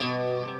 Música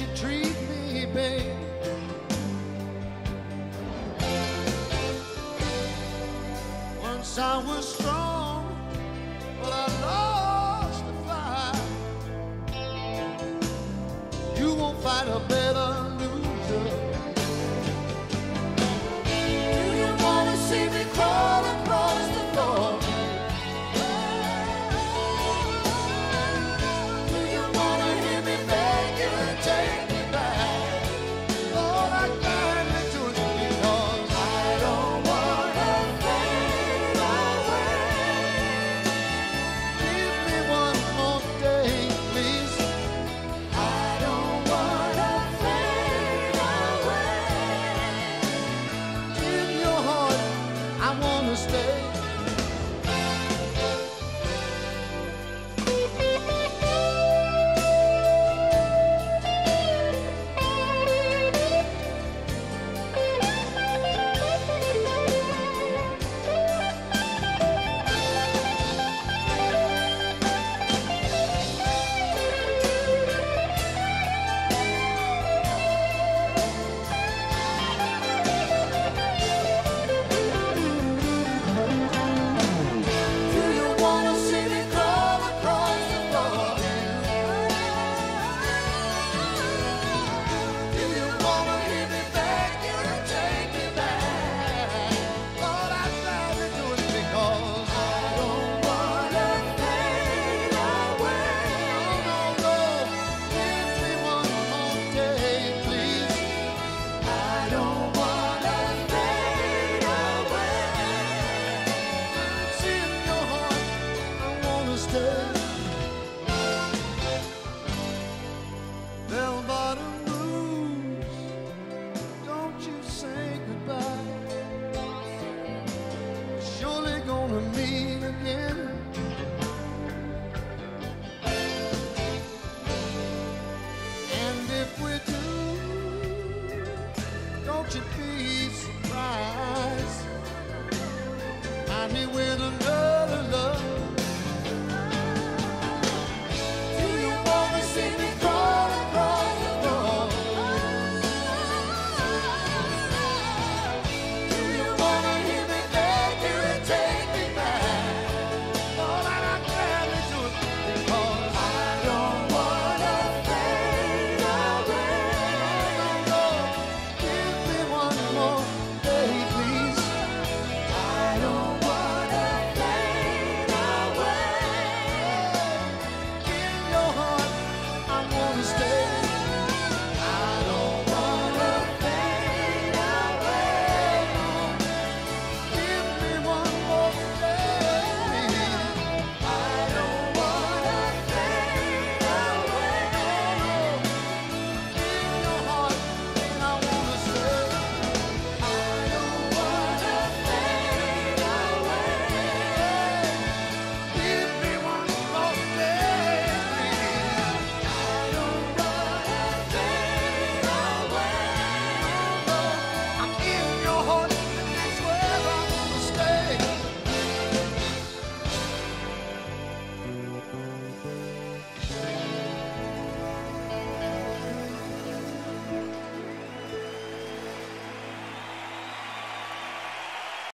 you treat me, babe. Once I was strong, but I lost the fight. You won't fight a bear.